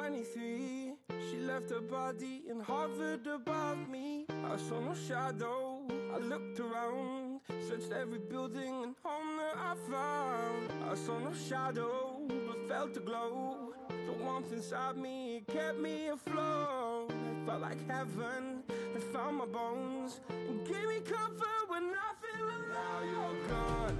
23 She left her body and hovered above me. I saw no shadow, I looked around Searched every building and home that I found. I saw no shadow, but felt the glow. The warmth inside me, it kept me afloat. It felt like heaven. I found my bones And gave me comfort when I feel alone. Now you're gone.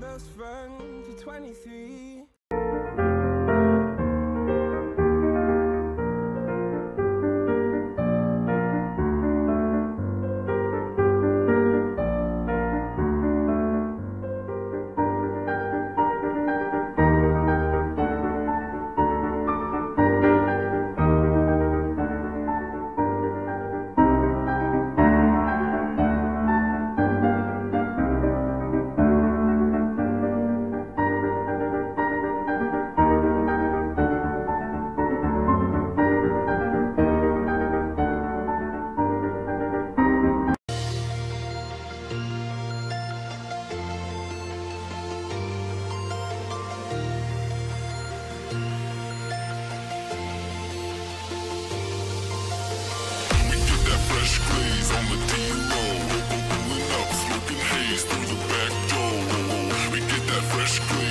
Best friend to 23. fresh glaze on the D-roll. Open up, smoking haze through the back door. We get that fresh glaze